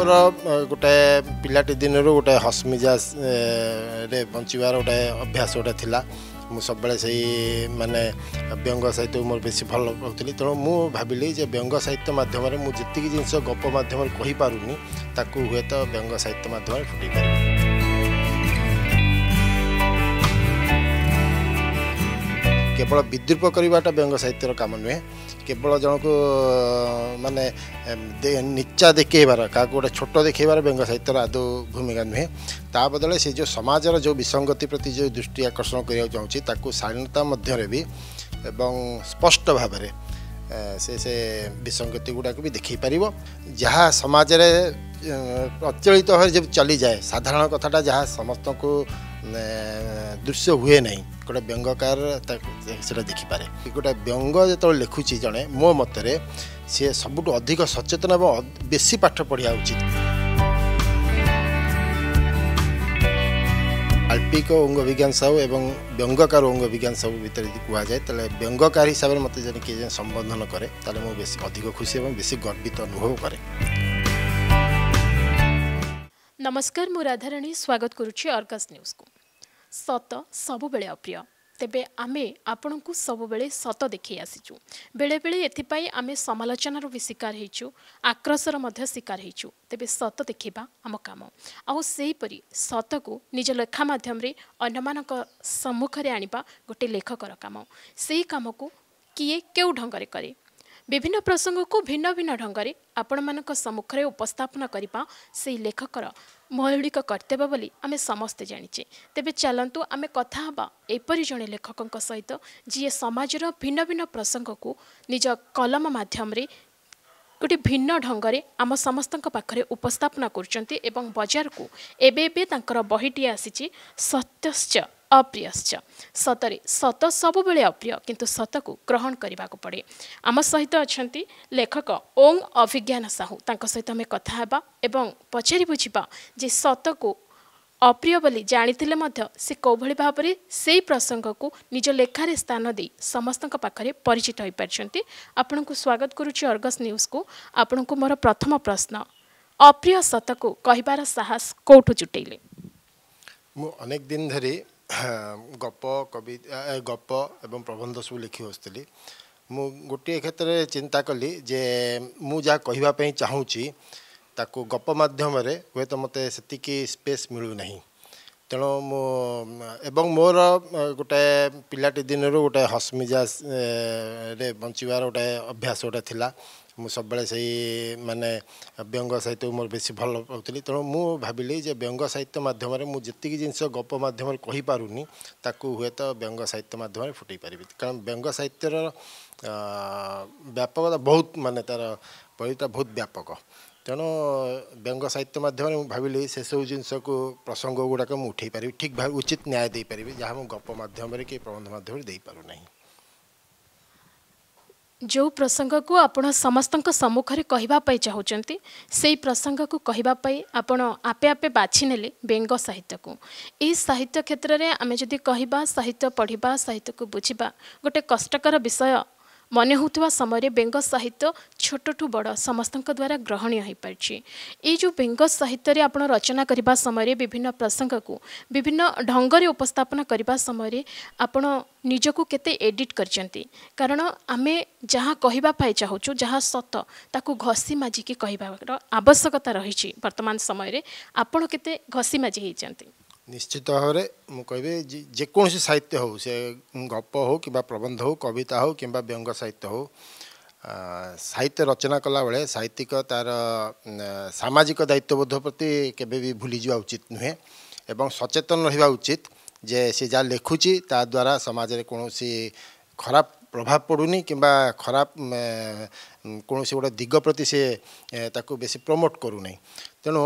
ମୋର ଗୋଟେ ପିଲାଟି ଦିନରୁ ଗୋଟେ ରେ ବଞ୍ଚିବାର ଗୋଟେ ଅଭ୍ୟାସ ଗୋଟେ ଥିଲା ମୁଁ ସବୁବେଳେ ସେଇ ମାନେ ବ୍ୟଙ୍ଗ ସାହିତ୍ୟକୁ ମୋର ବେଶୀ ଭଲ ପାଉଥିଲି ତେଣୁ ମୁଁ ଭାବିଲି ଯେ ବ୍ୟଙ୍ଗ ସାହିତ୍ୟ ମାଧ୍ୟମରେ ମୁଁ ଯେତିକି ଜିନିଷ ଗପ ମାଧ୍ୟମରେ କହିପାରୁନି ତାକୁ ହୁଏତ ବ୍ୟଙ୍ଗ ସାହିତ୍ୟ ମାଧ୍ୟମରେ ଫୁଟିପାରିବି କେବଳ ବିଦ୍ରୁପ କରିବାଟା ବ୍ୟଙ୍ଗ ସାହିତ୍ୟର କାମ ନୁହେଁ केवल जन को मानने नीचा देखार क्या गोटे छोट देखार व्यंग साहित्य आद भूमिका नुहे ता बदले से जो समाज जो विसंगति प्रति जो दृष्टि आकर्षण करवाक चाहिए ताको मध्य भी एवं स्पष्ट भाव से से विसंगति गुड़ाक भी देख पार जहाँ समाज प्रचलित भाव जब चली जाए साधारण कथा जहाँ समस्त को ଦୃଶ୍ୟ ହୁଏ ନାହିଁ ଗୋଟେ ବ୍ୟଙ୍ଗକାର ସେଇଟା ଦେଖିପାରେ ଗୋଟେ ବ୍ୟଙ୍ଗ ଯେତେବେଳେ ଲେଖୁଛି ଜଣେ ମୋ ମତରେ ସିଏ ସବୁଠୁ ଅଧିକ ସଚେତନ ଏବଂ ବେଶୀ ପାଠ ପଢ଼ିବା ଉଚିତ ଆଳ୍ପିକ ଅଙ୍ଗ ବିଜ୍ଞାନ ସାହୁ ଏବଂ ବ୍ୟଙ୍ଗକାର ଅଙ୍ଗ ବିଜ୍ଞାନ ସାହୁ ଭିତରେ ଯଦି କୁହାଯାଏ ତାହେଲେ ବ୍ୟଙ୍ଗକାର ହିସାବରେ ମୋତେ ଯଦି କିଏ ସମ୍ବୋଧନ କରେ ତାହେଲେ ମୁଁ ବେଶୀ ଅଧିକ ଖୁସି ଏବଂ ବେଶୀ ଗର୍ବିତ ଅନୁଭବ କରେ नमस्कार म राधाराणी स्वागत गरु अर्गज न्युज कु सत सबुबले अप्रिय तेबे सब बेले सत देखै आसिछु बेला बेला एउटा आम समचनारि शारेछु आक्रोश रिकारु तेब सत देखि सत कु निज लेखा माध्यम रे अन्य सम्मुख रे आण गोटे लेखकर काम सही कामको कि केही ढङ्गले करे ବିଭିନ୍ନ ପ୍ରସଙ୍ଗକୁ ଭିନ୍ନ ଭିନ୍ନ ଢଙ୍ଗରେ ଆପଣମାନଙ୍କ ସମ୍ମୁଖରେ ଉପସ୍ଥାପନ କରିବା ସେହି ଲେଖକର ମୌଳିକ କର୍ତ୍ତବ୍ୟ ବୋଲି ଆମେ ସମସ୍ତେ ଜାଣିଛେ ତେବେ ଚାଲନ୍ତୁ ଆମେ କଥା ହେବା ଏପରି ଜଣେ ଲେଖକଙ୍କ ସହିତ ଯିଏ ସମାଜର ଭିନ୍ନ ଭିନ୍ନ ପ୍ରସଙ୍ଗକୁ ନିଜ କଲମ ମାଧ୍ୟମରେ ଗୋଟିଏ ଭିନ୍ନ ଢଙ୍ଗରେ ଆମ ସମସ୍ତଙ୍କ ପାଖରେ ଉପସ୍ଥାପନା କରୁଛନ୍ତି ଏବଂ ବଜାରକୁ ଏବେ ଏବେ ତାଙ୍କର ବହିଟିଏ ଆସିଛି ସତ୍ୟଶ୍ଚ अप्रियश्चुबे अप्रिय कि सत को ग्रहण को पढे आम सहित अहिले लेखक ओङ अभिज्ञान साहुसहित कथाहे पचारि बुझ्ज सतको अप्रिय बोली जाने कोभल भावे प्रसङ्गको निज लेखा स्थान समस्त पाखे परिचित हुन्छ आपणको स्वागत गरुछु अर्गस न्युज कुरा म प्रथम प्रश्न अप्रिय सतको कहिबार साहस कोठु जुटैले म ଗପ କବି ଗପ ଏବଂ ପ୍ରବନ୍ଧ ସବୁ ଲେଖି ବସିଥିଲି ମୁଁ ଗୋଟିଏ କ୍ଷେତ୍ରରେ ଚିନ୍ତା କଲି ଯେ ମୁଁ ଯାହା କହିବା ପାଇଁ ଚାହୁଁଛି ତାକୁ ଗପ ମାଧ୍ୟମରେ ହୁଏତ ମୋତେ ସେତିକି ସ୍ପେସ୍ ମିଳୁନାହିଁ ତେଣୁ ମୁଁ ଏବଂ ମୋର ଗୋଟେ ପିଲାଟି ଦିନରୁ ଗୋଟେ ହସ୍ମିଜାରେ ବଞ୍ଚିବାର ଗୋଟେ ଅଭ୍ୟାସ ଗୋଟେ ଥିଲା ମୁଁ ସବୁବେଳେ ସେଇ ମାନେ ବ୍ୟଙ୍ଗ ସାହିତ୍ୟକୁ ମୋର ବେଶୀ ଭଲ ପାଉଥିଲି ତେଣୁ ମୁଁ ଭାବିଲି ଯେ ବ୍ୟଙ୍ଗ ସାହିତ୍ୟ ମାଧ୍ୟମରେ ମୁଁ ଯେତିକି ଜିନିଷ ଗପ ମାଧ୍ୟମରେ କହିପାରୁନି ତାକୁ ହୁଏତ ବ୍ୟଙ୍ଗ ସାହିତ୍ୟ ମାଧ୍ୟମରେ ଫୁଟେଇ ପାରିବି କାରଣ ବ୍ୟଙ୍ଗ ସାହିତ୍ୟର ବ୍ୟାପକତା ବହୁତ ମାନେ ତା'ର ପରିଟା ବହୁତ ବ୍ୟାପକ ତେଣୁ ବ୍ୟଙ୍ଗ ସାହିତ୍ୟ ମାଧ୍ୟମରେ ମୁଁ ଭାବିଲି ସେସବୁ ଜିନିଷକୁ ପ୍ରସଙ୍ଗ ଗୁଡ଼ାକ ମୁଁ ଉଠାଇ ପାରିବି ଠିକ୍ ଭାବେ ଉଚିତ ନ୍ୟାୟ ଦେଇପାରିବି ଯାହା ମୁଁ ଗପ ମାଧ୍ୟମରେ କି ପ୍ରବନ୍ଧ ମାଧ୍ୟମରେ ଦେଇପାରୁନାହିଁ ଯେଉଁ ପ୍ରସଙ୍ଗକୁ ଆପଣ ସମସ୍ତଙ୍କ ସମ୍ମୁଖରେ କହିବା ପାଇଁ ଚାହୁଁଛନ୍ତି ସେହି ପ୍ରସଙ୍ଗକୁ କହିବା ପାଇଁ ଆପଣ ଆପେ ଆପେ ବାଛିନେଲେ ବେଙ୍ଗ ସାହିତ୍ୟକୁ ଏହି ସାହିତ୍ୟ କ୍ଷେତ୍ରରେ ଆମେ ଯଦି କହିବା ସାହିତ୍ୟ ପଢ଼ିବା ସାହିତ୍ୟକୁ ବୁଝିବା ଗୋଟିଏ କଷ୍ଟକର ବିଷୟ ମନେ ହେଉଥିବା ସମୟରେ ବେଙ୍ଗ ସାହିତ୍ୟ ଛୋଟଠୁ ବଡ଼ ସମସ୍ତଙ୍କ ଦ୍ୱାରା ଗ୍ରହଣୀୟ ହୋଇପାରିଛି ଏଇ ଯେଉଁ ବେଙ୍ଗ ସାହିତ୍ୟରେ ଆପଣ ରଚନା କରିବା ସମୟରେ ବିଭିନ୍ନ ପ୍ରସଙ୍ଗକୁ ବିଭିନ୍ନ ଢଙ୍ଗରେ ଉପସ୍ଥାପନ କରିବା ସମୟରେ ଆପଣ ନିଜକୁ କେତେ ଏଡ଼ିଟ୍ କରିଛନ୍ତି କାରଣ ଆମେ ଯାହା କହିବା ପାଇଁ ଚାହୁଁଛୁ ଯାହା ସତ ତାକୁ ଘଷି ମାଜିକି କହିବାର ଆବଶ୍ୟକତା ରହିଛି ବର୍ତ୍ତମାନ ସମୟରେ ଆପଣ କେତେ ଘଷି ମାଜି ହୋଇଛନ୍ତି ନିଶ୍ଚିତ ଭାବରେ ମୁଁ କହିବି ଯେକୌଣସି ସାହିତ୍ୟ ହେଉ ସେ ଗପ ହେଉ କିମ୍ବା ପ୍ରବନ୍ଧ ହେଉ କବିତା ହେଉ କିମ୍ବା ବ୍ୟଙ୍ଗ ସାହିତ୍ୟ ହେଉ ସାହିତ୍ୟ ରଚନା କଲାବେଳେ ସାହିତ୍ୟିକ ତା'ର ସାମାଜିକ ଦାୟିତ୍ୱବୋଧ ପ୍ରତି କେବେ ବି ଭୁଲିଯିବା ଉଚିତ ନୁହେଁ ଏବଂ ସଚେତନ ରହିବା ଉଚିତ ଯେ ସେ ଯାହା ଲେଖୁଛି ତା ଦ୍ୱାରା ସମାଜରେ କୌଣସି ଖରାପ ପ୍ରଭାବ ପଡ଼ୁନି କିମ୍ବା ଖରାପ କୌଣସି ଗୋଟେ ଦିଗ ପ୍ରତି ସେ ତାକୁ ବେଶୀ ପ୍ରମୋଟ୍ କରୁନାହିଁ ତେଣୁ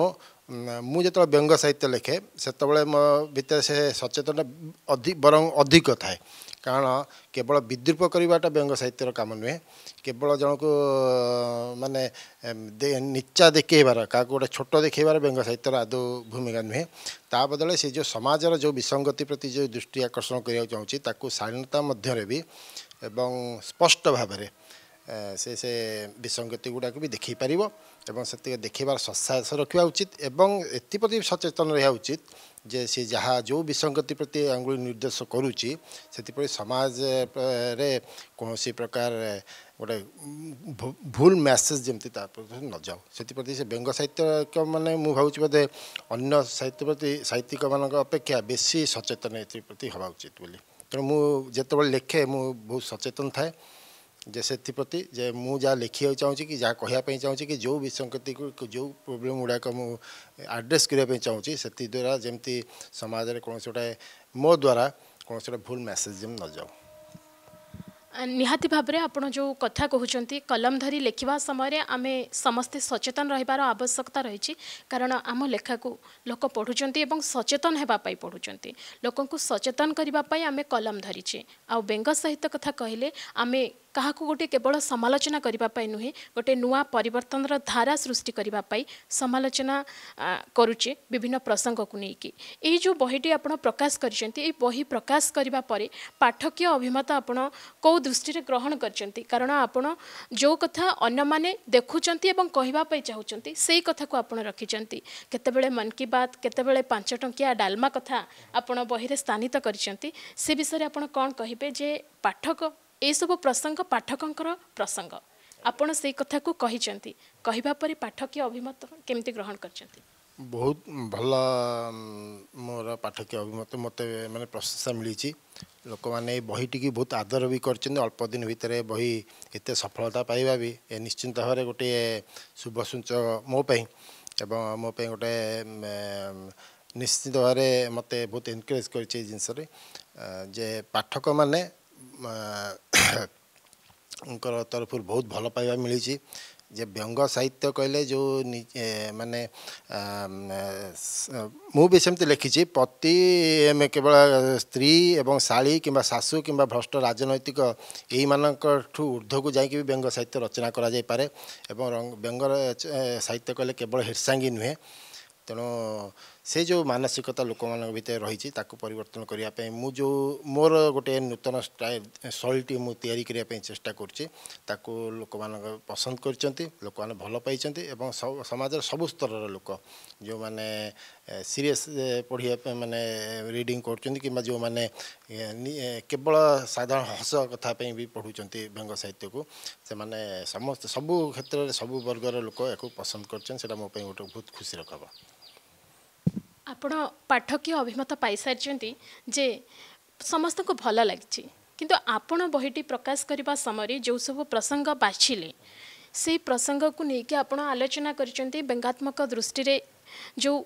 ମୁଁ ଯେତେବେଳେ ବ୍ୟଙ୍ଗ ସାହିତ୍ୟ ଲେଖେ ସେତେବେଳେ ମୋ ଭିତରେ ସେ ସଚେତନ ଅଧିକ ବରଂ ଅଧିକ ଥାଏ କାରଣ କେବଳ ବିଦ୍ରୁପ କରିବାଟା ବ୍ୟଙ୍ଗ ସାହିତ୍ୟର କାମ ନୁହେଁ କେବଳ ଜଣକୁ ମାନେ ନିଚା ଦେଖେଇବାର କାହାକୁ ଗୋଟେ ଛୋଟ ଦେଖେଇବାର ବ୍ୟଙ୍ଗ ସାହିତ୍ୟର ଆଦୌ ଭୂମିକା ନୁହେଁ ତା ବଦଳରେ ସେ ଯେଉଁ ସମାଜର ଯେଉଁ ବିସଙ୍ଗତି ପ୍ରତି ଯେଉଁ ଦୃଷ୍ଟି ଆକର୍ଷଣ କରିବାକୁ ଚାହୁଁଛି ତାକୁ ଶାଳୀନତା ମଧ୍ୟରେ ବି ଏବଂ ସ୍ପଷ୍ଟ ଭାବରେ ସେ ସେ ବିସଙ୍ଗତି ଗୁଡ଼ାକୁ ବି ଦେଖେଇ ପାରିବ এবং সেটিকে দেখবার সৎসাহস রখা উচিত এবং এপ্রতি সচেতন রহা উচিত যে সে যা যে বিসঙ্গতি প্রতি আঙ্গুলি নির্দেশ করুচি সেপরি সমাজরে কোণী প্রকার গোটে ভুল মেসেজ যেমনি তা ন যাও সেপ্রতি সে ব্যঙ্গ সাহিত্যিক মানে মু ভাবছি বোধে অন্য সাহিত্য প্রতি সাহিত্যিক মান অপেক্ষা বেশি সচেতন এপ্রতি হওয়া উচিত বলে তেমন মু যেতবে লেখে মু বহু সচেতন থাকে जे से प्रति जे मुझा लिखा चाहूँगी कि जहाँ कहवापी चाहूँगी कि जो विसंगति जो प्रोब्लेम गुड़ाक मुझे आड्रेस करवाई चाहूँगी से द्वारा जमी समाज में कौन गोटे मो द्वारा कौन गोटे भूल मेसेज न जाऊ निहाती भाव में जो कथा कहते हैं कलम धरी लिखा समय आम समस्ते सचेतन रहीबार आवश्यकता रही कारण आम लेखा को लोक पढ़ु सचेतन होगापी पढ़ु लोक सचेतन करने आम कलम धरी आ व्यंग सहित कथा कहले आमें କାହାକୁ ଗୋଟିଏ କେବଳ ସମାଲୋଚନା କରିବା ପାଇଁ ନୁହେଁ ଗୋଟିଏ ନୂଆ ପରିବର୍ତ୍ତନର ଧାରା ସୃଷ୍ଟି କରିବା ପାଇଁ ସମାଲୋଚନା କରୁଛେ ବିଭିନ୍ନ ପ୍ରସଙ୍ଗକୁ ନେଇକି ଏହି ଯେଉଁ ବହିଟି ଆପଣ ପ୍ରକାଶ କରିଛନ୍ତି ଏହି ବହି ପ୍ରକାଶ କରିବା ପରେ ପାଠକୀୟ ଅଭିମତ ଆପଣ କେଉଁ ଦୃଷ୍ଟିରେ ଗ୍ରହଣ କରିଛନ୍ତି କାରଣ ଆପଣ ଯେଉଁ କଥା ଅନ୍ୟମାନେ ଦେଖୁଛନ୍ତି ଏବଂ କହିବା ପାଇଁ ଚାହୁଁଛନ୍ତି ସେହି କଥାକୁ ଆପଣ ରଖିଛନ୍ତି କେତେବେଳେ ମନ୍ କି ବାତ୍ କେତେବେଳେ ପାଞ୍ଚ ଟଙ୍କିଆ ଡାଲମା କଥା ଆପଣ ବହିରେ ସ୍ଥାନିତ କରିଛନ୍ତି ସେ ବିଷୟରେ ଆପଣ କ'ଣ କହିବେ ଯେ ପାଠକ ଏସବୁ ପ୍ରସଙ୍ଗ ପାଠକଙ୍କର ପ୍ରସଙ୍ଗ ଆପଣ ସେଇ କଥାକୁ କହିଛନ୍ତି କହିବା ପରେ ପାଠକୀୟ ଅଭିମତ କେମିତି ଗ୍ରହଣ କରିଛନ୍ତି ବହୁତ ଭଲ ମୋର ପାଠକୀୟ ଅଭିମତ ମୋତେ ମାନେ ପ୍ରଶଂସା ମିଳିଛି ଲୋକମାନେ ଏ ବହିଟିକି ବହୁତ ଆଦର ବି କରିଛନ୍ତି ଅଳ୍ପ ଦିନ ଭିତରେ ବହି ଏତେ ସଫଳତା ପାଇବା ବି ଏ ନିଶ୍ଚିନ୍ତ ଭାବରେ ଗୋଟିଏ ଶୁଭସୂଚକ ମୋ ପାଇଁ ଏବଂ ମୋ ପାଇଁ ଗୋଟେ ନିଶ୍ଚିତ ଭାବରେ ମୋତେ ବହୁତ ଏନକରେଜ୍ କରିଛି ଏଇ ଜିନିଷରେ ଯେ ପାଠକମାନେ ଙ୍କର ତରଫରୁ ବହୁତ ଭଲ ପାଇବା ମିଳିଛି ଯେ ବ୍ୟଙ୍ଗ ସାହିତ୍ୟ କହିଲେ ଯେଉଁ ମାନେ ମୁଁ ବି ସେମିତି ଲେଖିଛି ପତି କେବଳ ସ୍ତ୍ରୀ ଏବଂ ଶାଳୀ କିମ୍ବା ଶାଶୁ କିମ୍ବା ଭ୍ରଷ୍ଟ ରାଜନୈତିକ ଏଇମାନଙ୍କଠୁ ଉର୍ଦ୍ଧ୍ୱକୁ ଯାଇକି ବି ବ୍ୟଙ୍ଗ ସାହିତ୍ୟ ରଚନା କରାଯାଇପାରେ ଏବଂ ବ୍ୟଙ୍ଗ ସାହିତ୍ୟ କହିଲେ କେବଳ ହିର୍ସାଙ୍ଗୀ ନୁହେଁ ତେଣୁ ସେ ଯେଉଁ ମାନସିକତା ଲୋକମାନଙ୍କ ଭିତରେ ରହିଛି ତାକୁ ପରିବର୍ତ୍ତନ କରିବା ପାଇଁ ମୁଁ ଯେଉଁ ମୋର ଗୋଟେ ନୂତନ ଶୈଳୀଟି ମୁଁ ତିଆରି କରିବା ପାଇଁ ଚେଷ୍ଟା କରୁଛି ତାକୁ ଲୋକମାନଙ୍କ ପସନ୍ଦ କରିଛନ୍ତି ଲୋକମାନେ ଭଲ ପାଇଛନ୍ତି ଏବଂ ସମାଜର ସବୁ ସ୍ତରର ଲୋକ ଯେଉଁମାନେ ସିରିୟସ୍ ପଢ଼ିବା ପାଇଁ ମାନେ ରିଡ଼ିଂ କରୁଛନ୍ତି କିମ୍ବା ଯେଉଁମାନେ କେବଳ ସାଧାରଣ ହସ କଥା ପାଇଁ ବି ପଢ଼ୁଛନ୍ତି ବ୍ୟଙ୍ଗ ସାହିତ୍ୟକୁ ସେମାନେ ସମସ୍ତେ ସବୁ କ୍ଷେତ୍ରରେ ସବୁ ବର୍ଗର ଲୋକ ୟାକୁ ପସନ୍ଦ କରିଛନ୍ତି ସେଇଟା ମୋ ପାଇଁ ଗୋଟେ ବହୁତ ଖୁସିର ଖବର ଆପଣ ପାଠକୀୟ ଅଭିମତ ପାଇସାରିଛନ୍ତି ଯେ ସମସ୍ତଙ୍କୁ ଭଲ ଲାଗିଛି କିନ୍ତୁ ଆପଣ ବହିଟି ପ୍ରକାଶ କରିବା ସମୟରେ ଯେଉଁ ସବୁ ପ୍ରସଙ୍ଗ ବାଛିଲେ ସେହି ପ୍ରସଙ୍ଗକୁ ନେଇକି ଆପଣ ଆଲୋଚନା କରିଛନ୍ତି ବ୍ୟଙ୍ଗାତ୍ମକ ଦୃଷ୍ଟିରେ ଯେଉଁ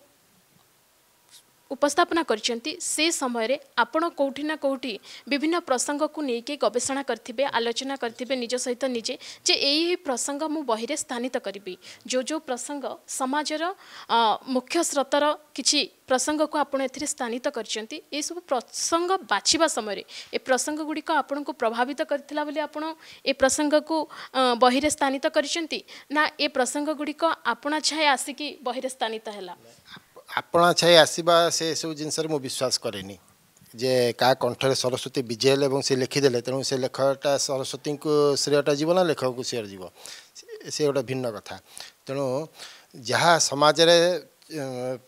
ଉପସ୍ଥାପନା କରିଛନ୍ତି ସେ ସମୟରେ ଆପଣ କେଉଁଠି ନା କେଉଁଠି ବିଭିନ୍ନ ପ୍ରସଙ୍ଗକୁ ନେଇକି ଗବେଷଣା କରିଥିବେ ଆଲୋଚନା କରିଥିବେ ନିଜ ସହିତ ନିଜେ ଯେ ଏଇ ଏହି ପ୍ରସଙ୍ଗ ମୁଁ ବହିରେ ସ୍ଥାନିତ କରିବି ଯେଉଁ ଯେଉଁ ପ୍ରସଙ୍ଗ ସମାଜର ମୁଖ୍ୟ ସ୍ରୋତର କିଛି ପ୍ରସଙ୍ଗକୁ ଆପଣ ଏଥିରେ ସ୍ଥାନିତ କରିଛନ୍ତି ଏସବୁ ପ୍ରସଙ୍ଗ ବାଛିବା ସମୟରେ ଏ ପ୍ରସଙ୍ଗ ଗୁଡ଼ିକ ଆପଣଙ୍କୁ ପ୍ରଭାବିତ କରିଥିଲା ବୋଲି ଆପଣ ଏ ପ୍ରସଙ୍ଗକୁ ବହିରେ ସ୍ଥାନିତ କରିଛନ୍ତି ନା ଏ ପ୍ରସଙ୍ଗ ଗୁଡ଼ିକ ଆପଣା ଛାଏ ଆସିକି ବହିରେ ସ୍ଥାନିତ ହେଲା ଆପଣା ଛାଇ ଆସିବା ସେ ସବୁ ଜିନିଷରେ ମୁଁ ବିଶ୍ୱାସ କରେନି ଯେ କାହା କଣ୍ଠରେ ସରସ୍ୱତୀ ବିଜେ ହେଲେ ଏବଂ ସେ ଲେଖିଦେଲେ ତେଣୁ ସେ ଲେଖଟା ସରସ୍ୱତୀଙ୍କୁ ଶ୍ରେୟଟା ଯିବ ନା ଲେଖକକୁ ଶ୍ରେୟ ଯିବ ସେ ଗୋଟେ ଭିନ୍ନ କଥା ତେଣୁ ଯାହା ସମାଜରେ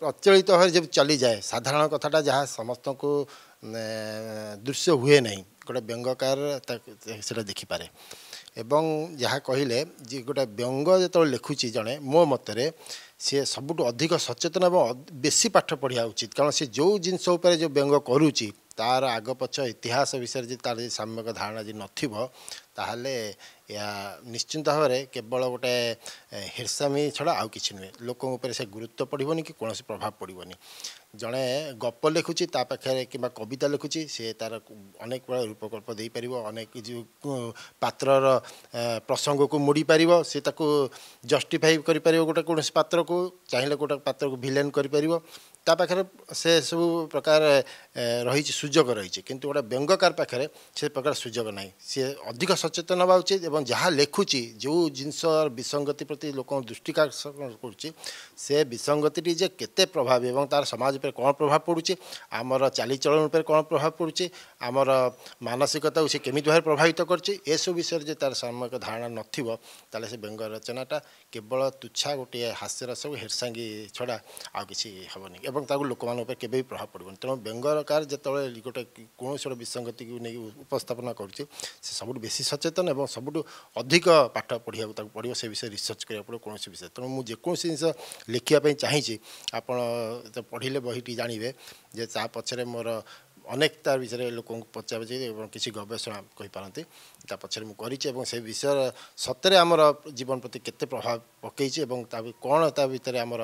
ପ୍ରଚଳିତ ଭାବରେ ଯେମିତି ଚାଲିଯାଏ ସାଧାରଣ କଥାଟା ଯାହା ସମସ୍ତଙ୍କୁ ଦୃଶ୍ୟ ହୁଏ ନାହିଁ ଗୋଟେ ବ୍ୟଙ୍ଗକାର ସେଇଟା ଦେଖିପାରେ ଏବଂ ଯାହା କହିଲେ ଯେ ଗୋଟେ ବ୍ୟଙ୍ଗ ଯେତେବେଳେ ଲେଖୁଛି ଜଣେ ମୋ ମତରେ ସିଏ ସବୁଠୁ ଅଧିକ ସଚେତନ ଏବଂ ବେଶୀ ପାଠ ପଢ଼ିବା ଉଚିତ କାରଣ ସେ ଯେଉଁ ଜିନିଷ ଉପରେ ଯେଉଁ ବ୍ୟଙ୍ଗ କରୁଛି ତାର ଆଗ ପଛ ଇତିହାସ ବିଷୟରେ ଯଦି ତାର ଯଦି ସାମ୍ୟକ ଧାରଣା ଯଦି ନଥିବ ତାହେଲେ ଏହା ନିଶ୍ଚିନ୍ତ ଭାବରେ କେବଳ ଗୋଟେ ହିର୍ସାମି ଛଡ଼ା ଆଉ କିଛି ନୁହେଁ ଲୋକଙ୍କ ଉପରେ ସେ ଗୁରୁତ୍ୱ ପଡ଼ିବନି କି କୌଣସି ପ୍ରଭାବ ପଡ଼ିବନି ଜଣେ ଗପ ଲେଖୁଛି ତା ପାଖରେ କିମ୍ବା କବିତା ଲେଖୁଛି ସେ ତା'ର ଅନେକ ପ୍ରକାର ରୂପକଳ୍ପ ଦେଇପାରିବ ଅନେକ ଯେଉଁ ପାତ୍ରର ପ୍ରସଙ୍ଗକୁ ମୋଡ଼ି ପାରିବ ସେ ତାକୁ ଜଷ୍ଟିଫାଇ କରିପାରିବ ଗୋଟେ କୌଣସି ପାତ୍ରକୁ ଚାହିଁଲେ ଗୋଟେ ପାତ୍ରକୁ ଭିଲେନ୍ କରିପାରିବ ତା ପାଖରେ ସେ ସବୁ ପ୍ରକାର ରହିଛି ସୁଯୋଗ ରହିଛି କିନ୍ତୁ ଗୋଟେ ବ୍ୟଙ୍ଗକାର ପାଖରେ ସେ ପ୍ରକାର ସୁଯୋଗ ନାହିଁ ସିଏ ଅଧିକ ସଚେତନ ହେବା ଉଚିତ ଏବଂ ଯାହା ଲେଖୁଛି ଯେଉଁ ଜିନିଷ ବିସଙ୍ଗତି ପ୍ରତି ଲୋକଙ୍କ ଦୃଷ୍ଟି ଆକର୍ଷଣ କରୁଛି ସେ ବିସଙ୍ଗତିଟି ଯେ କେତେ ପ୍ରଭାବୀ ଏବଂ ତା'ର ସମାଜ ଉପରେ କ'ଣ ପ୍ରଭାବ ପଡ଼ୁଛି ଆମର ଚାଲିଚଳନ ଉପରେ କ'ଣ ପ୍ରଭାବ ପଡ଼ୁଛି ଆମର ମାନସିକତାକୁ ସେ କେମିତି ଭାବରେ ପ୍ରଭାବିତ କରୁଛି ଏସବୁ ବିଷୟରେ ଯଦି ତା'ର ସାମୟିକ ଧାରଣା ନଥିବ ତାହେଲେ ସେ ବ୍ୟଙ୍ଗ ରଚନାଟା କେବଳ ତୁଚ୍ଛା ଗୋଟିଏ ହାସ୍ୟର ସବୁ ହେରସାଙ୍ଗି ଛଡ଼ା ଆଉ କିଛି ହେବନି ଏବଂ ତାକୁ ଲୋକମାନଙ୍କ ଉପରେ କେବେ ବି ପ୍ରଭାବ ପଡ଼ିବନି ତେଣୁ ବ୍ୟଙ୍ଗରକାର ଯେତେବେଳେ ଗୋଟେ କୌଣସି ଗୋଟେ ବିସଙ୍ଗତିକୁ ନେଇ ଉପସ୍ଥାପନା କରୁଛି ସେ ସବୁଠୁ ବେଶୀ ସଚେତନ ଏବଂ ସବୁଠୁ ଅଧିକ ପାଠ ପଢ଼ିବାକୁ ତାକୁ ପଡ଼ିବ ସେ ବିଷୟରେ ରିସର୍ଚ୍ଚ କରିବାକୁ ପଡ଼ିବ କୌଣସି ବିଷୟ ତେଣୁ ମୁଁ ଯେକୌଣସି ଜିନିଷ ଲେଖିବା ପାଇଁ ଚାହିଁଛି ଆପଣ ପଢ଼ିଲେ ବହିଟି ଜାଣିବେ ଯେ ତା ପଛରେ ମୋର ଅନେକ ତା ବିଷୟରେ ଲୋକଙ୍କୁ ପଚାରି ଏବଂ କିଛି ଗବେଷଣା କହିପାରନ୍ତି ତା ପଛରେ ମୁଁ କରିଛି ଏବଂ ସେ ବିଷୟ ସତରେ ଆମର ଜୀବନ ପ୍ରତି କେତେ ପ୍ରଭାବ ପକାଇଛି ଏବଂ ତା କ'ଣ ତା ଭିତରେ ଆମର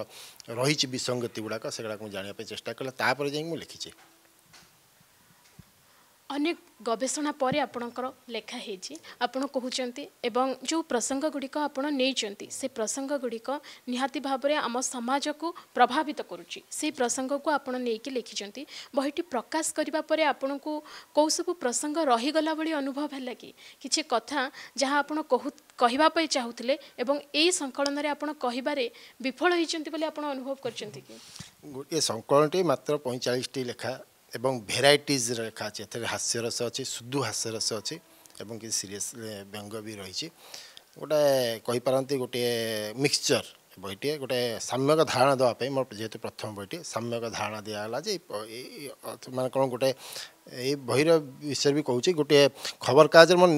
ରହିଛି ବିସଙ୍ଗତି ଗୁଡ଼ାକ ସେଗୁଡ଼ାକ ମୁଁ ଜାଣିବା ପାଇଁ ଚେଷ୍ଟା କଲେ ତାପରେ ଯାଇକି ମୁଁ ଲେଖିଛି ଅନେକ ଗବେଷଣା ପରେ ଆପଣଙ୍କର ଲେଖା ହେଇଛି ଆପଣ କହୁଛନ୍ତି ଏବଂ ଯେଉଁ ପ୍ରସଙ୍ଗ ଗୁଡ଼ିକ ଆପଣ ନେଇଛନ୍ତି ସେ ପ୍ରସଙ୍ଗ ଗୁଡ଼ିକ ନିହାତି ଭାବରେ ଆମ ସମାଜକୁ ପ୍ରଭାବିତ କରୁଛି ସେହି ପ୍ରସଙ୍ଗକୁ ଆପଣ ନେଇକି ଲେଖିଛନ୍ତି ବହିଟି ପ୍ରକାଶ କରିବା ପରେ ଆପଣଙ୍କୁ କେଉଁ ସବୁ ପ୍ରସଙ୍ଗ ରହିଗଲା ଭଳି ଅନୁଭବ ହେଲା କି କିଛି କଥା ଯାହା ଆପଣ କହୁ କହିବା ପାଇଁ ଚାହୁଁଥିଲେ ଏବଂ ଏହି ସଂକଳନରେ ଆପଣ କହିବାରେ ବିଫଳ ହୋଇଛନ୍ତି ବୋଲି ଆପଣ ଅନୁଭବ କରିଛନ୍ତି କି ଗୋଟିଏ ସଂକଳନଟି ମାତ୍ର ପଇଁଚାଳିଶଟି ଲେଖା এবং ভেরাইটিজ রেখা আছে এতে হাস্যরস অছে শুধু হাস্যরস অছে এবং কিছু সিরিয়াস ব্যঙ্গ বি রয়েছে গোটে কইপারতে গোটে মিক্সচর বইটিয়ে ଗୋଟେ ସାମ୍ୟକ ଧାରଣା ଦେବା ପାଇଁ ମୋର ଯେହେତୁ ପ୍ରଥମ ବହିଟି ସାମ୍ୟକ ଧାରଣା ଦିଆଗଲା ଯେ ମାନେ କ'ଣ ଗୋଟେ ଏଇ ବହିର ବିଷୟରେ ବି କହୁଛି ଗୋଟିଏ ଖବରକାଗଜରେ ମୋର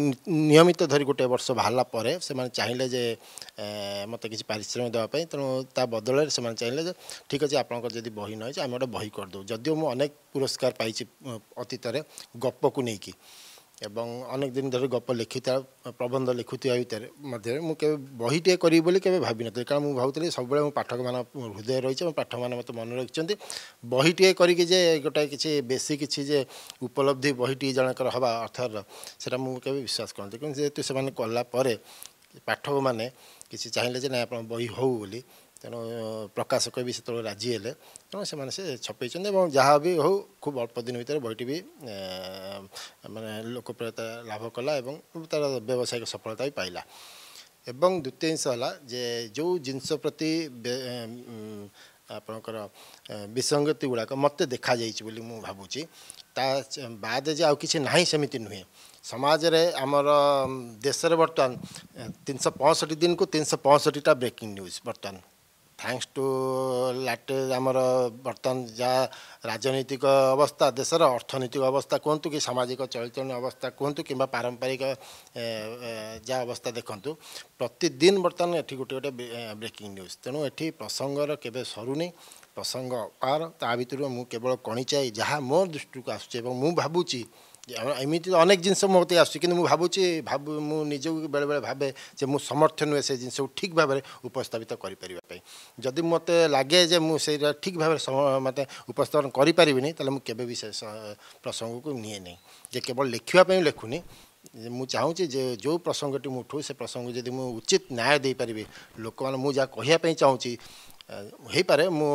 ନିୟମିତ ଧରି ଗୋଟିଏ ବର୍ଷ ବାହାରିଲା ପରେ ସେମାନେ ଚାହିଁଲେ ଯେ ମୋତେ କିଛି ପାରିଶ୍ରମିକ ଦେବା ପାଇଁ ତେଣୁ ତା ବଦଳରେ ସେମାନେ ଚାହିଁଲେ ଯେ ଠିକ୍ ଅଛି ଆପଣଙ୍କର ଯଦି ବହି ନ ହେଇଛି ଆମେ ଗୋଟେ ବହି କରିଦେଉ ଯଦିଓ ମୁଁ ଅନେକ ପୁରସ୍କାର ପାଇଛି ଅତୀତରେ ଗପକୁ ନେଇକି এবং অনেক দিন ধরে গপ লেখিতা প্রবন্ধ লেখুতা ভিতরে মধ্যে মু কেবে বহিটিয়ে করি বলে কেবে ভাবি নথিলি কারণ মু ভাবুଥିଲି সবুলে মু পাঠক মান হৃদয় রয়েছে এবং পাঠক মানে মতো মনে রাখিছেন বহিটিয়ে করিকি যে গোটাই কিছু বেশি কিছু যে উপলব্ধি বহিটি জনকর হওয়া অর্থর সেটা মু কেবে বিশ্বাস করতে কিন্তু যেহেতু সে কলা পরে পাঠক মানে কিছু চাইলে যে না আপনার বই হো বলে ᱛᱮᱱᱚ પ્રકાશক কই বিᱛᱚ ᱨᱟᱡᱤ ᱮᱞᱮ ᱛᱚ ᱥᱮ ᱢᱟᱱᱮ ᱥᱮ ᱪᱷᱚᱯᱮᱪᱷᱮᱱ ᱮᱵᱚᱱ ᱡᱟᱦᱟᱸ ᱵᱤ ᱦᱚᱸ ᱠᱷᱩᱵ ᱟಲ್ಪ ᱫᱤᱱ ᱵᱤᱛᱨᱟ ᱵᱚᱭᱴᱤ ᱵᱤ ᱢᱟᱱᱮ ᱞᱚᱠᱚᱯᱨᱭᱛᱟ ᱞᱟᱵᱷᱚ ᱠᱚᱞᱟ ᱮᱵᱚᱱ ᱩᱛᱟᱨ ᱵᱮᱵᱚᱥᱟᱭᱤᱠ ᱥᱯᱚᱛᱞᱛᱟᱤ ᱯᱟᱭᱞᱟ ᱮᱵᱚᱱ ᱫᱩᱛᱤᱭᱟᱹ ᱤᱥ ᱣᱟᱞᱟ ᱡᱮ ᱡᱚ ᱡᱤᱱᱥᱚ ᱯᱨᱛᱤ ᱟᱯᱱᱚᱠᱚ ᱵᱤᱥᱚᱝᱜᱛᱤ ᱩᱲᱟᱠᱚ ᱢᱚᱛᱮ ᱫᱮᱠᱷᱟ ᱡᱟᱭᱤᱪᱷ ᱵᱚᱞᱤ ᱢᱩ ᱵᱷᱟᱵᱩᱪᱤ ᱛᱟ ᱵᱟᱫ ᱡᱮ ᱟᱩ ଥ୍ୟାଙ୍କସ୍ ଟୁ ଲାଟେଜ୍ ଆମର ବର୍ତ୍ତମାନ ଯାହା ରାଜନୈତିକ ଅବସ୍ଥା ଦେଶର ଅର୍ଥନୈତିକ ଅବସ୍ଥା କୁହନ୍ତୁ କି ସାମାଜିକ ଚଳିଚଳନ ଅବସ୍ଥା କୁହନ୍ତୁ କିମ୍ବା ପାରମ୍ପରିକ ଯାହା ଅବସ୍ଥା ଦେଖନ୍ତୁ ପ୍ରତିଦିନ ବର୍ତ୍ତମାନ ଏଠି ଗୋଟେ ଗୋଟେ ବ୍ରେକିଂ ନ୍ୟୁଜ୍ ତେଣୁ ଏଠି ପ୍ରସଙ୍ଗର କେବେ ସରୁନି ପ୍ରସଙ୍ଗ ଅପାର ତା ଭିତରୁ ମୁଁ କେବଳ କଣିଚାଏ ଯାହା ମୋ ଦୃଷ୍ଟିକୁ ଆସୁଛି ଏବଂ ମୁଁ ଭାବୁଛି ଏମିତି ଅନେକ ଜିନିଷ ମୋ ମୋତେ ଆସୁଛି କିନ୍ତୁ ମୁଁ ଭାବୁଛି ଭାବୁ ମୁଁ ନିଜକୁ ବେଳେବେଳେ ଭାବେ ଯେ ମୁଁ ସମର୍ଥ ନୁହେଁ ସେ ଜିନିଷକୁ ଠିକ୍ ଭାବରେ ଉପସ୍ଥାପିତ କରିପାରିବା ପାଇଁ ଯଦି ମୋତେ ଲାଗେ ଯେ ମୁଁ ସେଇଟା ଠିକ୍ ଭାବରେ ମୋତେ ଉପସ୍ଥାପନ କରିପାରିବିନି ତାହେଲେ ମୁଁ କେବେ ବି ସେ ପ୍ରସଙ୍ଗକୁ ନିଏ ନାହିଁ ଯେ କେବଳ ଲେଖିବା ପାଇଁ ଲେଖୁନି ମୁଁ ଚାହୁଁଛି ଯେ ଯେଉଁ ପ୍ରସଙ୍ଗଟି ମୁଁ ଉଠୁ ସେ ପ୍ରସଙ୍ଗକୁ ଯଦି ମୁଁ ଉଚିତ ନ୍ୟାୟ ଦେଇପାରିବି ଲୋକମାନେ ମୁଁ ଯାହା କହିବା ପାଇଁ ଚାହୁଁଛି ହୋଇପାରେ ମୁଁ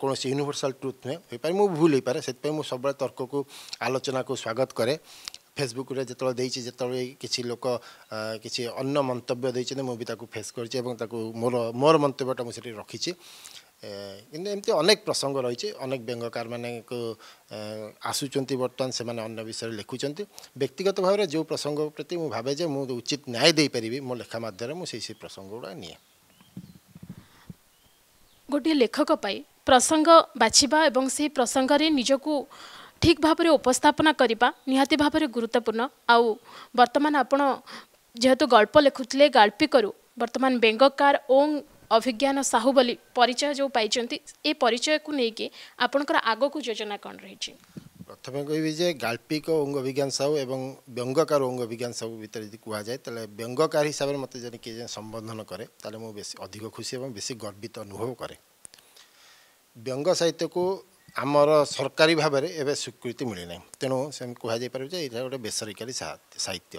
କୌଣସି ୟୁନିଭର୍ସାଲ୍ ଟ୍ରୁଥ୍ ନୁହେଁ ହୋଇପାରେ ମୁଁ ଭୁଲ ହୋଇପାରେ ସେଥିପାଇଁ ମୁଁ ସବୁବେଳେ ତର୍କକୁ ଆଲୋଚନାକୁ ସ୍ୱାଗତ କରେ ଫେସବୁକ୍ରେ ଯେତେବେଳେ ଦେଇଛି ଯେତେବେଳେ କିଛି ଲୋକ କିଛି ଅନ୍ୟ ମନ୍ତବ୍ୟ ଦେଇଛନ୍ତି ମୁଁ ବି ତାକୁ ଫେସ୍ କରିଛି ଏବଂ ତାକୁ ମୋର ମୋର ମନ୍ତବ୍ୟଟା ମୁଁ ସେଠି ରଖିଛି କିନ୍ତୁ ଏମିତି ଅନେକ ପ୍ରସଙ୍ଗ ରହିଛି ଅନେକ ବ୍ୟଙ୍ଗକାରମାନେ ଆସୁଛନ୍ତି ବର୍ତ୍ତମାନ ସେମାନେ ଅନ୍ୟ ବିଷୟରେ ଲେଖୁଛନ୍ତି ବ୍ୟକ୍ତିଗତ ଭାବରେ ଯେଉଁ ପ୍ରସଙ୍ଗ ପ୍ରତି ମୁଁ ଭାବେ ଯେ ମୁଁ ଉଚିତ ନ୍ୟାୟ ଦେଇପାରିବି ମୋ ଲେଖା ମାଧ୍ୟମରେ ମୁଁ ସେଇ ସେଇ ପ୍ରସଙ୍ଗ ଗୁଡ଼ା ନିଏ ଗୋଟିଏ ଲେଖକ ପାଇଁ ପ୍ରସଙ୍ଗ ବାଛିବା ଏବଂ ସେହି ପ୍ରସଙ୍ଗରେ ନିଜକୁ ଠିକ୍ ଭାବରେ ଉପସ୍ଥାପନା କରିବା ନିହାତି ଭାବରେ ଗୁରୁତ୍ୱପୂର୍ଣ୍ଣ ଆଉ ବର୍ତ୍ତମାନ ଆପଣ ଯେହେତୁ ଗଳ୍ପ ଲେଖୁଥିଲେ ଗାଳ୍ପିକରୁ ବର୍ତ୍ତମାନ ବେଙ୍ଗକାର ଓଂ ଅଭିଜ୍ଞାନ ସାହୁ ବୋଲି ପରିଚୟ ଯେଉଁ ପାଇଛନ୍ତି ଏ ପରିଚୟକୁ ନେଇକି ଆପଣଙ୍କର ଆଗକୁ ଯୋଜନା କ'ଣ ରହିଛି ପ୍ରଥମେ କହିବି ଯେ ଗାଳ୍ପିକ ଅଙ୍ଗ ବିଜ୍ଞାନ ସାହୁ ଏବଂ ବ୍ୟଙ୍ଗକାର ଅଙ୍ଗ ବିଜ୍ଞାନ ସାହୁ ଭିତରେ ଯଦି କୁହାଯାଏ ତାହେଲେ ବ୍ୟଙ୍ଗକାର ହିସାବରେ ମୋତେ ଯଦି କିଏ ସମ୍ବୋଧନ କରେ ତାହେଲେ ମୁଁ ବେଶୀ ଅଧିକ ଖୁସି ଏବଂ ବେଶୀ ଗର୍ବିତ ଅନୁଭବ କରେ ବ୍ୟଙ୍ଗ ସାହିତ୍ୟକୁ ଆମର ସରକାରୀ ଭାବରେ ଏବେ ସ୍ୱୀକୃତି ମିଳିନାହିଁ ତେଣୁ ସେମିତି କୁହାଯାଇପାରିବ ଯେ ଏଇଟା ଗୋଟେ ବେସରକାରୀ ସାହିତ୍ୟ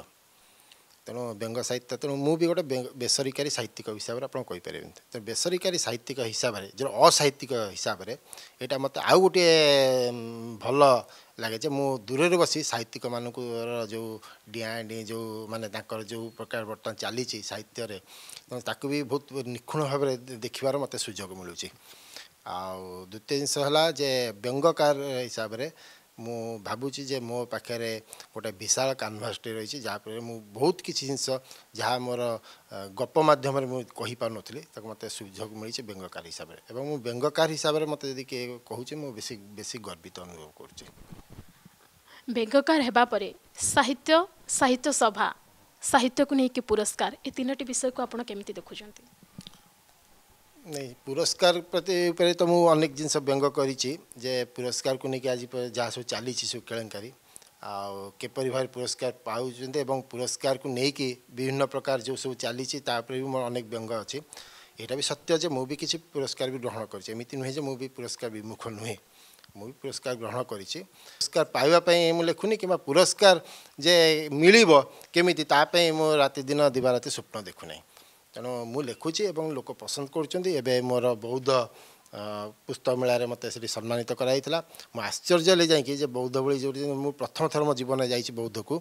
ତେଣୁ ବ୍ୟଙ୍ଗ ସାହିତ୍ୟ ତେଣୁ ମୁଁ ବି ଗୋଟେ ବେସରକାରୀ ସାହିତ୍ୟିକ ହିସାବରେ ଆପଣ କହିପାରିବେନି ତେଣୁ ବେସରକାରୀ ସାହିତ୍ୟିକ ହିସାବରେ ଯେଉଁ ଅସାହିତ୍ୟିକ ହିସାବରେ ଏଇଟା ମୋତେ ଆଉ ଗୋଟିଏ ଭଲ ଲାଗେ ଯେ ମୁଁ ଦୂରରେ ବସି ସାହିତ୍ୟିକମାନଙ୍କର ଯେଉଁ ଡିଆଁ ଡିଁ ଯେଉଁ ମାନେ ତାଙ୍କର ଯେଉଁ ପ୍ରକାର ବର୍ତ୍ତମାନ ଚାଲିଛି ସାହିତ୍ୟରେ ତାକୁ ବି ବହୁତ ନିଖୁଣ ଭାବରେ ଦେଖିବାର ମୋତେ ସୁଯୋଗ ମିଳୁଛି ଆଉ ଦ୍ୱିତୀୟ ଜିନିଷ ହେଲା ଯେ ବ୍ୟଙ୍ଗକାର ହିସାବରେ ମୁଁ ଭାବୁଛି ଯେ ମୋ ପାଖରେ ଗୋଟେ ବିଶାଳ କାନଭାସଟେ ରହିଛି ଯାହାଫଳରେ ମୁଁ ବହୁତ କିଛି ଜିନିଷ ଯାହା ମୋର ଗପ ମାଧ୍ୟମରେ ମୁଁ କହିପାରୁନଥିଲି ତାକୁ ମୋତେ ସୁଯୋଗ ମିଳିଛି ବ୍ୟଙ୍ଗକାର ହିସାବରେ ଏବଂ ମୁଁ ବ୍ୟଙ୍ଗକାର ହିସାବରେ ମୋତେ ଯଦି କିଏ କହୁଛି ମୁଁ ବେଶୀ ବେଶୀ ଗର୍ବିତ ଅନୁଭବ କରୁଛି ବ୍ୟଙ୍ଗକାର ହେବା ପରେ ସାହିତ୍ୟ ସାହିତ୍ୟ ସଭା ସାହିତ୍ୟକୁ ନେଇକି ପୁରସ୍କାର ଏ ତିନୋଟି ବିଷୟକୁ ଆପଣ କେମିତି ଦେଖୁଛନ୍ତି नहीं पुरस्कार प्रति तो मुझे अनेक जिन व्यंग कर पुरस्कार को लेकिन आज जहाँ सब चली सब केलेकारी आपरी भाव पुरस्कार पाँच पुरस्कार को लेकिन विभिन्न प्रकार जो सब चली भी मोर अनेक व्यंग अच्छे यहाँ भी सत्य जो मुझे किसी पुरस्कार भी ग्रहण करमती नुहे मुझे पुरस्कार विमुख नुहे मुझे पुरस्कार ग्रहण करे पुरस्कार पाइबापी मुझे लिखुनि कि पुरस्कार जे मिल केमी ताप रात दिन दिवाराति स्वप्न देखुनाई ତେଣୁ ମୁଁ ଲେଖୁଛି ଏବଂ ଲୋକ ପସନ୍ଦ କରୁଛନ୍ତି ଏବେ ମୋର ବୌଦ୍ଧ ପୁସ୍ତକ ମେଳାରେ ମୋତେ ସେଠି ସମ୍ମାନିତ କରାଯାଇଥିଲା ମୁଁ ଆଶ୍ଚର୍ଯ୍ୟ ହେଲି ଯାଇକି ଯେ ବୌଦ୍ଧ ଭଳି ଯେଉଁଠି ମୁଁ ପ୍ରଥମ ଥର ମୋ ଜୀବନରେ ଯାଇଛି ବୌଦ୍ଧକୁ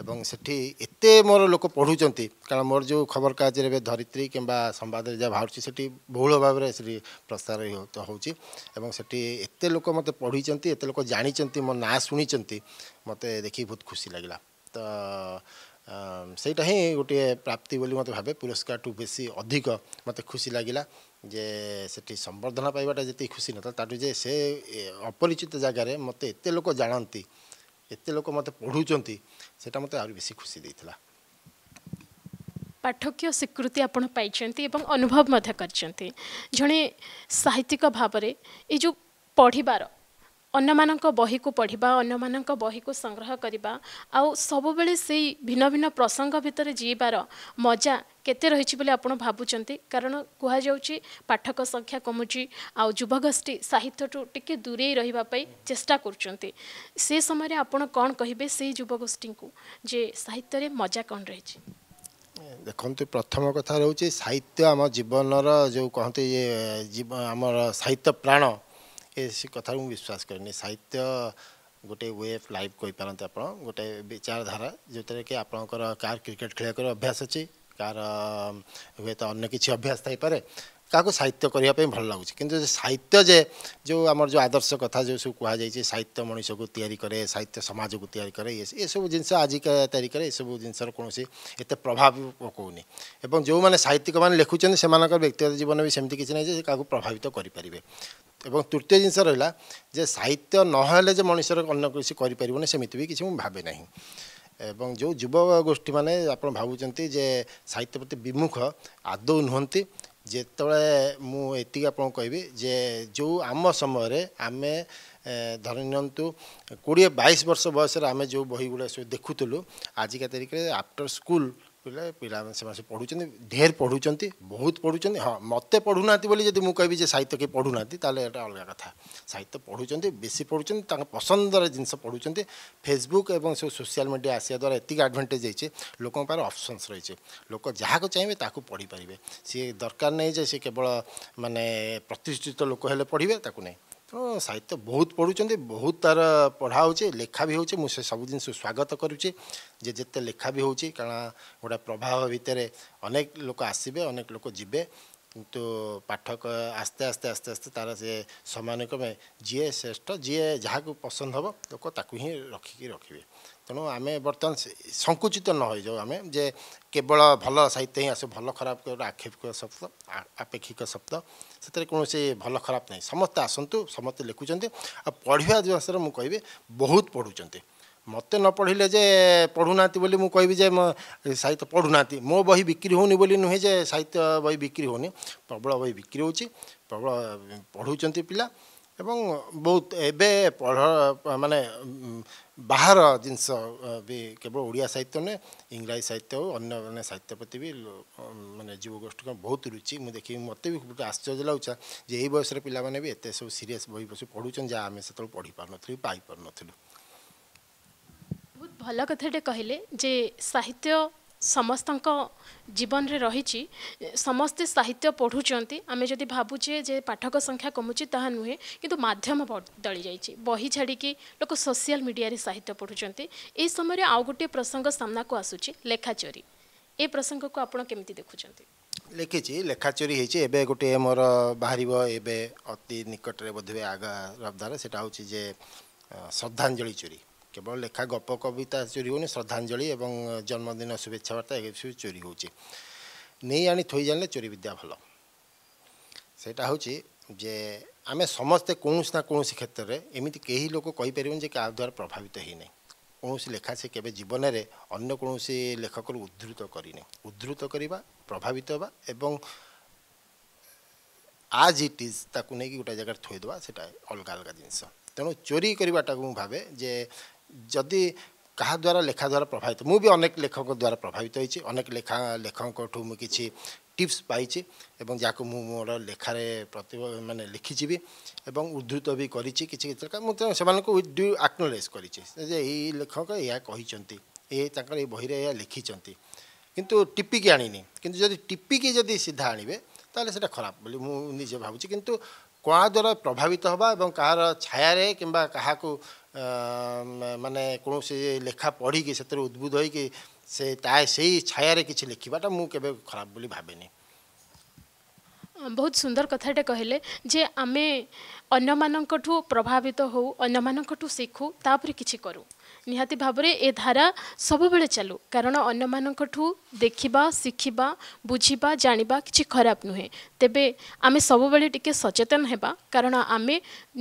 ଏବଂ ସେଠି ଏତେ ମୋର ଲୋକ ପଢ଼ୁଛନ୍ତି କାରଣ ମୋର ଯେଉଁ ଖବରକାଗଜରେ ଏବେ ଧରିତ୍ରୀ କିମ୍ବା ସମ୍ବାଦରେ ଯାହା ବାହାରୁଛି ସେଠି ବହୁଳ ଭାବରେ ସେଠି ପ୍ରସାର ହେଉଛି ଏବଂ ସେଠି ଏତେ ଲୋକ ମୋତେ ପଢ଼ିଛନ୍ତି ଏତେ ଲୋକ ଜାଣିଛନ୍ତି ମୋ ନାଁ ଶୁଣିଛନ୍ତି ମୋତେ ଦେଖିକି ବହୁତ ଖୁସି ଲାଗିଲା ତ से गोटे प्राप्ति बोली मत भावे पुरस्कार टू बेस अधिक मत खुशी लगला जे से संबर्धना पाइबाटा जी खुशी ना ताजे से अपरिचित जगार मत एत लोक जानती एत लोक मत पढ़ुं से मत आसी खुशी पाठक्य स्वीकृति आपंट अनुभव जड़े साहित्यिक भाव ये जो पढ़वार ଅନ୍ୟମାନଙ୍କ ବହିକୁ ପଢ଼ିବା ଅନ୍ୟମାନଙ୍କ ବହିକୁ ସଂଗ୍ରହ କରିବା ଆଉ ସବୁବେଳେ ସେଇ ଭିନ୍ନ ଭିନ୍ନ ପ୍ରସଙ୍ଗ ଭିତରେ ଯିବାର ମଜା କେତେ ରହିଛି ବୋଲି ଆପଣ ଭାବୁଛନ୍ତି କାରଣ କୁହାଯାଉଛି ପାଠକ ସଂଖ୍ୟା କମୁଛି ଆଉ ଯୁବଗୋଷ୍ଠୀ ସାହିତ୍ୟଠୁ ଟିକେ ଦୂରେଇ ରହିବା ପାଇଁ ଚେଷ୍ଟା କରୁଛନ୍ତି ସେ ସମୟରେ ଆପଣ କ'ଣ କହିବେ ସେଇ ଯୁବଗୋଷ୍ଠୀଙ୍କୁ ଯେ ସାହିତ୍ୟରେ ମଜା କ'ଣ ରହିଛି ଦେଖନ୍ତୁ ପ୍ରଥମ କଥା ରହୁଛି ସାହିତ୍ୟ ଆମ ଜୀବନର ଯେଉଁ କହନ୍ତି ଆମର ସାହିତ୍ୟ ପ୍ରାଣ ए कथ विश्वास के साहित्य गए अफ लभारे आप गए विचारधारा जोतिर कि आप क्रिकेट खेलाको अभ्यास अच्छा कहाँ हेक अभ्यास ठाइपरे कहाँको साहित्य भन्नु लाग साहित्यो आम आदर्श कथा जोसँग कुरा साहित्य मनिसको तिरी कर साहित्य समय के एसबु जिस आजका तारिखेरसबु जिस र किसिम एक्त प्रभाव पकाउन जो मैले साहित्यिक लेखुन्छ व्यक्तिगत जीवन सिक्छु प्रभावित गरिपारे ଏବଂ ତୃତୀୟ ଜିନିଷ ରହିଲା ଯେ ସାହିତ୍ୟ ନହେଲେ ଯେ ମଣିଷର ଅନ୍ୟ କିଛି କରିପାରିବନି ସେମିତି ବି କିଛି ମୁଁ ଭାବେ ନାହିଁ ଏବଂ ଯେଉଁ ଯୁବଗୋଷ୍ଠୀମାନେ ଆପଣ ଭାବୁଛନ୍ତି ଯେ ସାହିତ୍ୟ ପ୍ରତି ବିମୁଖ ଆଦୌ ନୁହନ୍ତି ଯେତେବେଳେ ମୁଁ ଏତିକି ଆପଣଙ୍କୁ କହିବି ଯେ ଯେଉଁ ଆମ ସମୟରେ ଆମେ ଧରି ନିଅନ୍ତୁ କୋଡ଼ିଏ ବାଇଶ ବର୍ଷ ବୟସରେ ଆମେ ଯେଉଁ ବହିଗୁଡ଼ା ସବୁ ଦେଖୁଥିଲୁ ଆଜିକା ତାରିଖରେ ଆଫ୍ଟର ସ୍କୁଲ୍ ପିଲା ପିଲାମାନେ ସେମାନେ ସେ ପଢ଼ୁଛନ୍ତି ଢେର ପଢ଼ୁଛନ୍ତି ବହୁତ ପଢ଼ୁଛନ୍ତି ହଁ ମୋତେ ପଢ଼ୁନାହାନ୍ତି ବୋଲି ଯଦି ମୁଁ କହିବି ଯେ ସାହିତ୍ୟ କେହି ପଢ଼ୁନାହାନ୍ତି ତାହେଲେ ଏଇଟା ଅଲଗା କଥା ସାହିତ୍ୟ ପଢ଼ୁଛନ୍ତି ବେଶୀ ପଢ଼ୁଛନ୍ତି ତାଙ୍କ ପସନ୍ଦର ଜିନିଷ ପଢ଼ୁଛନ୍ତି ଫେସବୁକ୍ ଏବଂ ସବୁ ସୋସିଆଲ୍ ମିଡ଼ିଆ ଆସିବା ଦ୍ୱାରା ଏତିକି ଆଡ଼ଭାଣ୍ଟେଜ୍ ହେଇଛି ଲୋକଙ୍କ ପାଖରେ ଅପସନ୍ସ ରହିଛି ଲୋକ ଯାହାକୁ ଚାହିଁବେ ତାକୁ ପଢ଼ିପାରିବେ ସିଏ ଦରକାର ନାହିଁ ଯେ ସିଏ କେବଳ ମାନେ ପ୍ରତିଷ୍ଠିତ ଲୋକ ହେଲେ ପଢ଼ିବେ ତାକୁ ନାହିଁ ତେଣୁ ସାହିତ୍ୟ ବହୁତ ପଢ଼ୁଛନ୍ତି ବହୁତ ତା'ର ପଢ଼ା ହେଉଛି ଲେଖା ବି ହେଉଛି ମୁଁ ସେ ସବୁ ଜିନିଷକୁ ସ୍ୱାଗତ କରୁଛି ଯେ ଯେତେ ଲେଖା ବି ହେଉଛି କାରଣ ଗୋଟେ ପ୍ରଭାବ ଭିତରେ ଅନେକ ଲୋକ ଆସିବେ ଅନେକ ଲୋକ ଯିବେ କିନ୍ତୁ ପାଠକ ଆସ୍ତେ ଆସ୍ତେ ଆସ୍ତେ ଆସ୍ତେ ତା'ର ସେ ସମାନକ୍ରମେ ଯିଏ ଶ୍ରେଷ୍ଠ ଯିଏ ଯାହାକୁ ପସନ୍ଦ ହେବ ଲୋକ ତାକୁ ହିଁ ରଖିକି ରଖିବେ ତେଣୁ ଆମେ ବର୍ତ୍ତମାନ ସଙ୍କୁଚିତ ନ ହୋଇଯାଉ ଆମେ ଯେ କେବଳ ଭଲ ସାହିତ୍ୟ ହିଁ ଆସୁ ଭଲ ଖରାପ ଗୋଟେ ଆକ୍ଷେପିକ ଶବ୍ଦ ଆପେକ୍ଷିକ ଶବ୍ଦ ସେଥିରେ କୌଣସି ଭଲ ଖରାପ ନାହିଁ ସମସ୍ତେ ଆସନ୍ତୁ ସମସ୍ତେ ଲେଖୁଛନ୍ତି ଆଉ ପଢ଼ିବା ଜିନିଷରେ ମୁଁ କହିବି ବହୁତ ପଢ଼ୁଛନ୍ତି ମୋତେ ନ ପଢ଼ିଲେ ଯେ ପଢ଼ୁନାହାନ୍ତି ବୋଲି ମୁଁ କହିବି ଯେ ସାହିତ୍ୟ ପଢ଼ୁନାହାନ୍ତି ମୋ ବହି ବିକ୍ରି ହେଉନି ବୋଲି ନୁହେଁ ଯେ ସାହିତ୍ୟ ବହି ବିକ୍ରି ହେଉନି ପ୍ରବଳ ବହି ବିକ୍ରି ହେଉଛି ପ୍ରବଳ ପଢ଼ୁଛନ୍ତି ପିଲା बहुत ए पढ महार जिसि उड़िया साहित्य ने इङ्जी साहित्य अन्य साहित्यप्रति म जुवगोष्ठी बहुत रुचि मक मते आश्चर्य माने भी पहिला सब सिरियस बहि बसि पढुन जहाँ आमे पढिपाउन पापु बहुत भए कहले जे साहित्य ସମସ୍ତଙ୍କ ଜୀବନରେ ରହିଛି ସମସ୍ତେ ସାହିତ୍ୟ ପଢ଼ୁଛନ୍ତି ଆମେ ଯଦି ଭାବୁଛେ ଯେ ପାଠକ ସଂଖ୍ୟା କମୁଛି ତାହା ନୁହେଁ କିନ୍ତୁ ମାଧ୍ୟମ ବଦଳି ଯାଇଛି ବହି ଛାଡ଼ିକି ଲୋକ ସୋସିଆଲ ମିଡ଼ିଆରେ ସାହିତ୍ୟ ପଢ଼ୁଛନ୍ତି ଏହି ସମୟରେ ଆଉ ଗୋଟିଏ ପ୍ରସଙ୍ଗ ସାମ୍ନାକୁ ଆସୁଛି ଲେଖାଚୋରି ଏ ପ୍ରସଙ୍ଗକୁ ଆପଣ କେମିତି ଦେଖୁଛନ୍ତି ଲେଖିଛି ଲେଖାଚୋରି ହେଇଛି ଏବେ ଗୋଟିଏ ମୋର ବାହାରିବ ଏବେ ଅତି ନିକଟରେ ବୋଧହୁଏ ଆଗ ରବଦାର ସେଇଟା ହେଉଛି ଯେ ଶ୍ରଦ୍ଧାଞ୍ଜଳି ଚୋରି କେବଳ ଲେଖା ଗପ କବିତା ଚୋରି ହେଉନି ଶ୍ରଦ୍ଧାଞ୍ଜଳି ଏବଂ ଜନ୍ମଦିନ ଶୁଭେଚ୍ଛା ବାର୍ତ୍ତା ଏସବୁ ଚୋରି ହେଉଛି ନେଇ ଆଣି ଥୋଇ ଜାଣିଲେ ଚୋରି ବିଦ୍ୟା ଭଲ ସେଇଟା ହେଉଛି ଯେ ଆମେ ସମସ୍ତେ କୌଣସି ନା କୌଣସି କ୍ଷେତ୍ରରେ ଏମିତି କେହି ଲୋକ କହିପାରିବନି ଯେ କାହା ଦ୍ୱାରା ପ୍ରଭାବିତ ହୋଇନାହିଁ କୌଣସି ଲେଖା ସେ କେବେ ଜୀବନରେ ଅନ୍ୟ କୌଣସି ଲେଖକରୁ ଉଦ୍ଧୃତ କରିନି ଉଦ୍ଧୃତ କରିବା ପ୍ରଭାବିତ ହେବା ଏବଂ ଆଜ୍ ଇଟ୍ ଇଜ୍ ତାକୁ ନେଇକି ଗୋଟେ ଜାଗାରେ ଥୋଇଦେବା ସେଇଟା ଅଲଗା ଅଲଗା ଜିନିଷ ତେଣୁ ଚୋରି କରିବାଟାକୁ ମୁଁ ଭାବେ ଯେ ଯଦି କାହା ଦ୍ୱାରା ଲେଖା ଦ୍ୱାରା ପ୍ରଭାବିତ ମୁଁ ବି ଅନେକ ଲେଖକ ଦ୍ୱାରା ପ୍ରଭାବିତ ହୋଇଛି ଅନେକ ଲେଖା ଲେଖକଙ୍କଠୁ ମୁଁ କିଛି ଟିପ୍ସ ପାଇଛି ଏବଂ ଯାହାକୁ ମୁଁ ମୋର ଲେଖାରେ ପ୍ରତି ମାନେ ଲେଖିଛି ବି ଏବଂ ଉଦ୍ଧୃତ ବି କରିଛି କିଛି କିଛି ମୁଁ ତେଣୁ ସେମାନଙ୍କୁ ୱିଥ୍ ଡ୍ୟୁ ଆକ୍ନୋଲେଜ୍ କରିଛି ଯେ ଏଇ ଲେଖକ ଏହା କହିଛନ୍ତି ଏ ତାଙ୍କର ଏଇ ବହିରେ ଏହା ଲେଖିଛନ୍ତି କିନ୍ତୁ ଟିପିକି ଆଣିନି କିନ୍ତୁ ଯଦି ଟିପିକି ଯଦି ସିଧା ଆଣିବେ ତାହେଲେ ସେଇଟା ଖରାପ ବୋଲି ମୁଁ ନିଜେ ଭାବୁଛି କିନ୍ତୁ କଣା ଦ୍ୱାରା ପ୍ରଭାବିତ ହେବା ଏବଂ କାହାର ଛାୟାରେ କିମ୍ବା କାହାକୁ ମାନେ କୌଣସି ଲେଖା ପଢ଼ିକି ସେଥିରେ ଉଦ୍ବୁଦ୍ଧ ହୋଇକି ସେ ତା ସେଇ ଛାୟାରେ କିଛି ଲେଖିବାଟା ମୁଁ କେବେ ଖରାପ ବୋଲି ଭାବେନି ବହୁତ ସୁନ୍ଦର କଥାଟେ କହିଲେ ଯେ ଆମେ ଅନ୍ୟମାନଙ୍କଠୁ ପ୍ରଭାବିତ ହେଉ ଅନ୍ୟମାନଙ୍କଠୁ ଶିଖୁ ତା'ପରେ କିଛି କରୁ ନିହାତି ଭାବରେ ଏ ଧାରା ସବୁବେଳେ ଚାଲୁ କାରଣ ଅନ୍ୟମାନଙ୍କଠୁ ଦେଖିବା ଶିଖିବା ବୁଝିବା ଜାଣିବା କିଛି ଖରାପ ନୁହେଁ ତେବେ ଆମେ ସବୁବେଳେ ଟିକେ ସଚେତନ ହେବା କାରଣ ଆମେ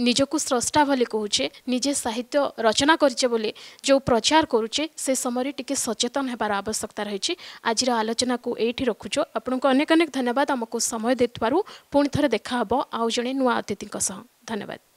ନିଜକୁ ସ୍ରଷ୍ଟା ବୋଲି କହୁଛେ ନିଜେ ସାହିତ୍ୟ ରଚନା କରିଛେ ବୋଲି ଯେଉଁ ପ୍ରଚାର କରୁଛେ ସେ ସମୟରେ ଟିକେ ସଚେତନ ହେବାର ଆବଶ୍ୟକତା ରହିଛି ଆଜିର ଆଲୋଚନାକୁ ଏଇଠି ରଖୁଛୁ ଆପଣଙ୍କୁ ଅନେକ ଅନେକ ଧନ୍ୟବାଦ ଆମକୁ ସମୟ ଦେଇଥିବାରୁ ପୁଣି ଥରେ ଦେଖାହେବ ଆଉ ଜଣେ ନୂଆ ଅତିଥିଙ୍କ ସହ ଧନ୍ୟବାଦ